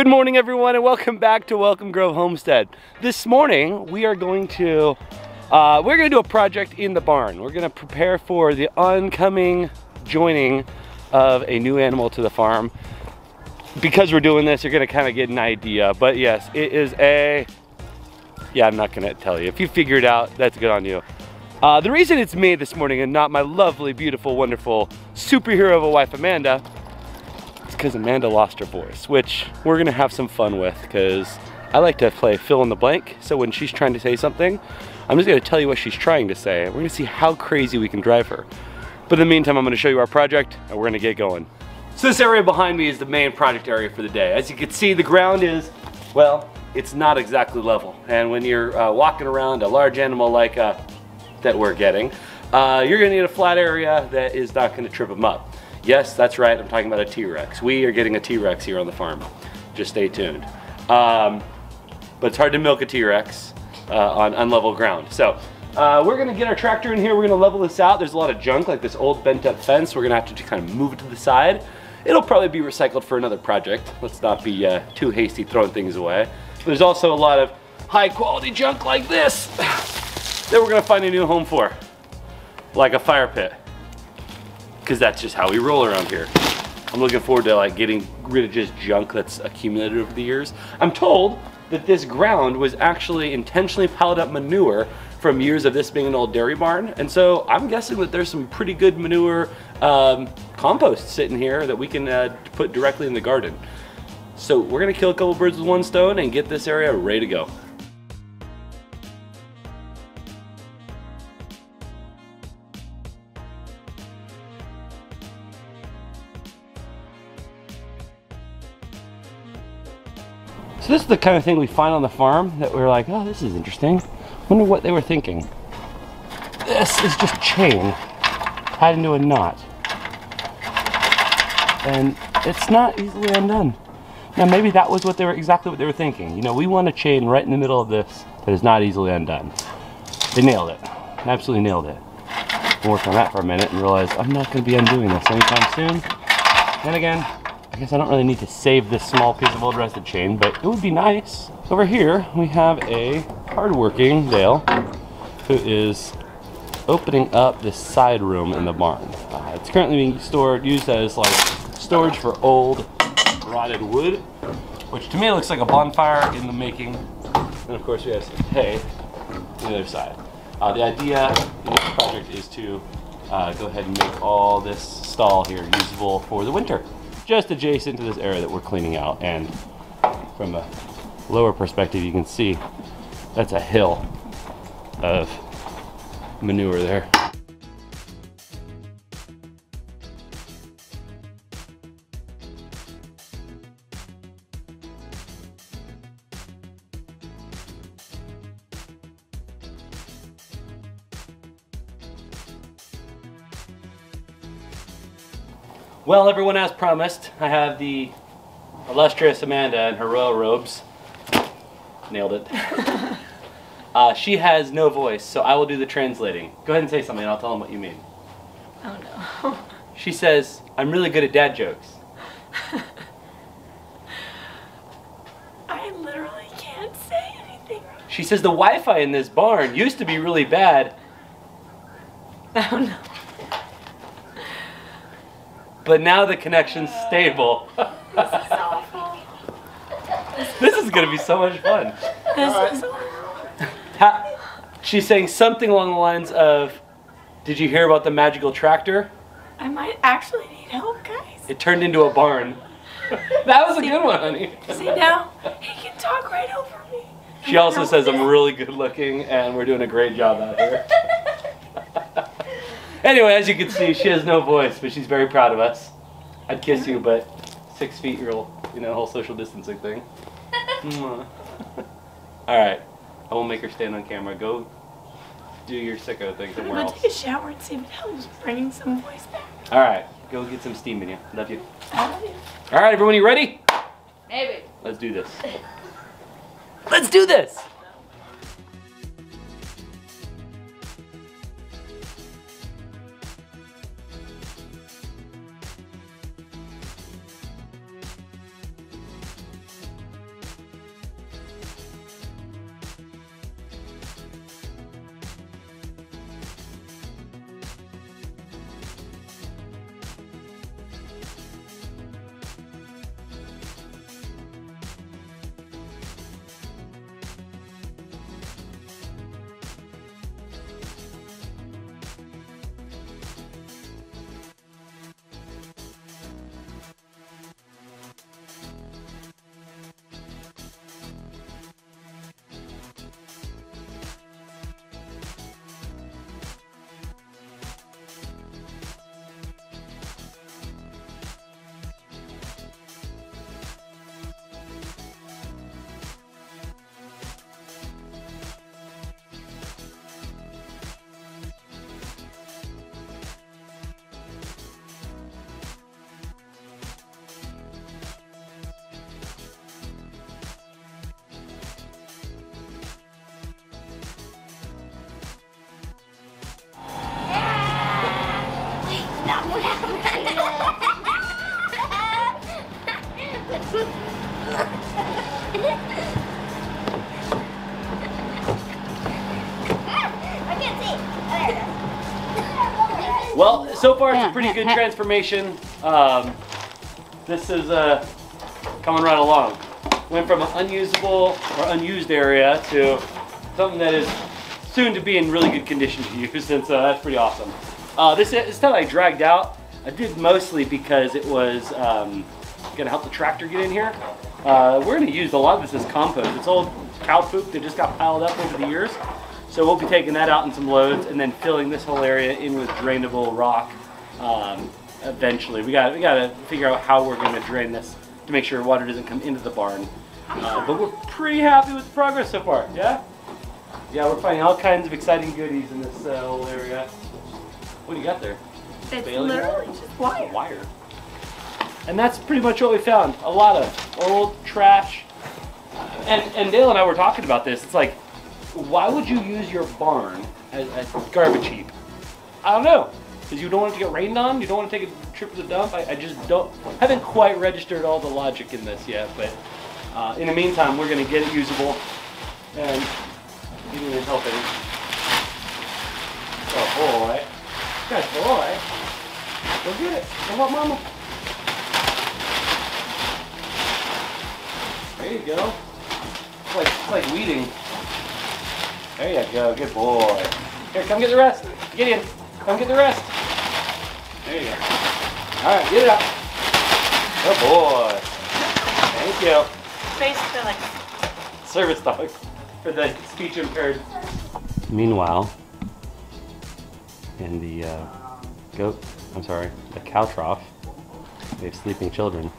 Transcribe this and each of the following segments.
Good morning everyone and welcome back to Welcome Grove Homestead. This morning we are going to uh, we're going to do a project in the barn. We're going to prepare for the oncoming joining of a new animal to the farm. Because we're doing this, you're going to kind of get an idea. But yes, it is a yeah, I'm not going to tell you. If you figure it out, that's good on you. Uh, the reason it's me this morning and not my lovely, beautiful, wonderful superhero of a wife, Amanda, because Amanda lost her voice, which we're gonna have some fun with because I like to play fill in the blank. So when she's trying to say something, I'm just gonna tell you what she's trying to say. We're gonna see how crazy we can drive her. But in the meantime, I'm gonna show you our project and we're gonna get going. So this area behind me is the main project area for the day. As you can see, the ground is, well, it's not exactly level. And when you're uh, walking around a large animal like uh, that we're getting, uh, you're gonna need a flat area that is not gonna trip them up. Yes, that's right, I'm talking about a T-Rex. We are getting a T-Rex here on the farm. Just stay tuned. Um, but it's hard to milk a T-Rex uh, on unlevel ground. So uh, we're gonna get our tractor in here, we're gonna level this out. There's a lot of junk, like this old bent up fence. We're gonna have to kind of move it to the side. It'll probably be recycled for another project. Let's not be uh, too hasty throwing things away. There's also a lot of high quality junk like this that we're gonna find a new home for. Like a fire pit because that's just how we roll around here. I'm looking forward to like getting rid of just junk that's accumulated over the years. I'm told that this ground was actually intentionally piled up manure from years of this being an old dairy barn. And so I'm guessing that there's some pretty good manure um, compost sitting here that we can uh, put directly in the garden. So we're gonna kill a couple birds with one stone and get this area ready to go. This is the kind of thing we find on the farm that we're like, oh, this is interesting. Wonder what they were thinking. This is just chain tied into a knot. And it's not easily undone. Now maybe that was what they were exactly what they were thinking. You know, we want a chain right in the middle of this that is not easily undone. They nailed it. Absolutely nailed it. Worked on that for a minute and realized I'm not going to be undoing this anytime soon. And again, guess I don't really need to save this small piece of old rusted chain, but it would be nice. Over here, we have a hardworking Dale who is opening up this side room in the barn. Uh, it's currently being stored, used as like storage for old rotted wood, which to me looks like a bonfire in the making. And of course we have some hay on the other side. Uh, the idea in this project is to uh, go ahead and make all this stall here usable for the winter just adjacent to this area that we're cleaning out. And from a lower perspective, you can see that's a hill of manure there. Well, everyone, as promised, I have the illustrious Amanda in her royal robes. Nailed it. uh, she has no voice, so I will do the translating. Go ahead and say something, and I'll tell them what you mean. Oh no. She says, I'm really good at dad jokes. I literally can't say anything. She says the Wi-Fi in this barn used to be really bad, Oh no. But now the connection's stable. This is awful. this is gonna be so much fun. This is she's saying something along the lines of, did you hear about the magical tractor? I might actually need help, guys. It turned into a barn. that was a good one, honey. See now, he can talk right over me. She also says I'm really good looking and we're doing a great job out here. Anyway, as you can see, she has no voice, but she's very proud of us. I'd kiss you, but six feet rule, you know, whole social distancing thing. All right, I won't make her stand on camera. Go do your sicko thing somewhere I'm gonna else. take a shower and see if it helps bringing some voice back. All right, go get some steam in you. Love you. I love you. All right, everyone, you ready? Maybe. Let's do this. Let's do this. So far it's a pretty good transformation. Um, this is uh, coming right along. Went from an unusable or unused area to something that is soon to be in really good condition to use, and so that's pretty awesome. Uh, this, this stuff I dragged out, I did mostly because it was um, gonna help the tractor get in here. Uh, we're gonna use a lot of this as compost. It's old cow poop that just got piled up over the years. So we'll be taking that out in some loads and then filling this whole area in with drainable rock um, eventually. We got we got to figure out how we're going to drain this to make sure water doesn't come into the barn. Uh, but we're pretty happy with the progress so far. Yeah. Yeah, we're finding all kinds of exciting goodies in this uh, whole area. What do you got there? It's Bailey literally wire? just wire. wire. And that's pretty much what we found. A lot of old trash. And and Dale and I were talking about this. It's like, why would you use your barn as, as garbage heap? I don't know. Because you don't want it to get rained on. You don't want to take a trip to the dump. I, I just don't. Haven't quite registered all the logic in this yet. But uh, in the meantime, we're gonna get it usable. And you need help it. Oh boy. Good boy. Go get it. Come on, mama. There you go. It's like, it's like weeding. There you go. Good boy. Here, come get the rest. Get in. Come get the rest. There you go. All right, get it out. Good boy. Thank you. Basically like Service dogs for the speech impaired. Meanwhile, in the uh, goat, I'm sorry, the cow trough, we have sleeping children.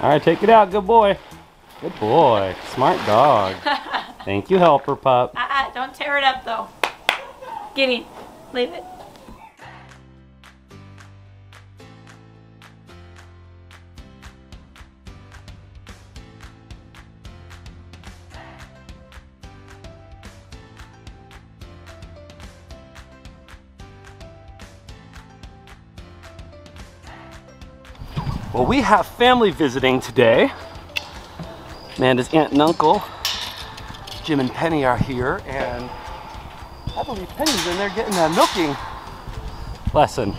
All right, take it out. Good boy. Good boy. Smart dog. Thank you, helper pup. uh-uh, don't tear it up though. Giddy. Leave it. Well, we have family visiting today. Amanda's aunt and uncle, Jim and Penny are here, and I believe Penny's in there getting a milking lesson.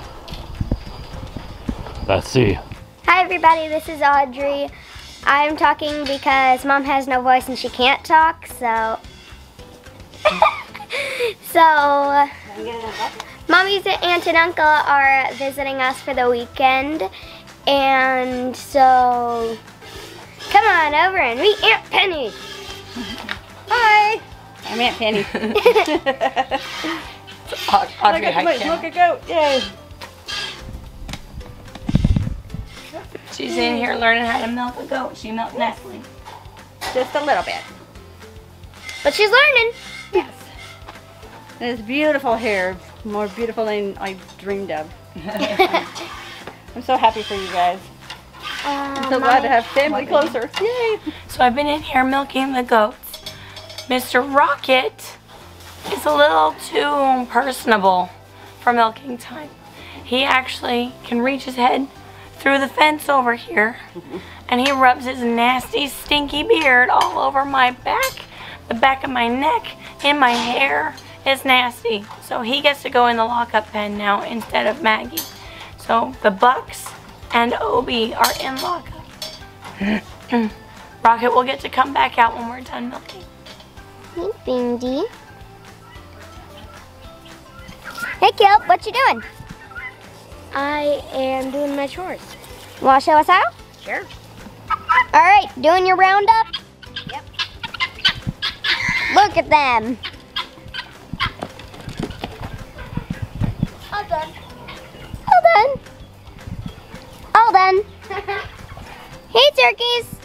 Let's see. Hi everybody, this is Audrey. I'm talking because mom has no voice and she can't talk, so. so, mommy's aunt and uncle are visiting us for the weekend, and so come on over and meet Aunt Penny. Hi. I'm Aunt Penny. Audrey, look, at, look, look at goat. Yay. She's in here learning how to milk a goat. She milked Nestle. Just a little bit. But she's learning. Yes. And it's beautiful hair. More beautiful than I dreamed of. I'm so happy for you guys. I'm so um, glad to have family closer. Yay. So I've been in here milking the goats. Mr. Rocket is a little too personable for milking time. He actually can reach his head through the fence over here and he rubs his nasty stinky beard all over my back, the back of my neck, and my hair is nasty. So he gets to go in the lockup pen now instead of Maggie. So the Bucks and Obi are in lockup. Rocket will get to come back out when we're done milking. Hey, Bindi. Hey, Kelp, what you doing? I am doing my chores. Want to show us how? Sure. All right, doing your roundup? Yep. Look at them. All done. All